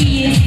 Yeah.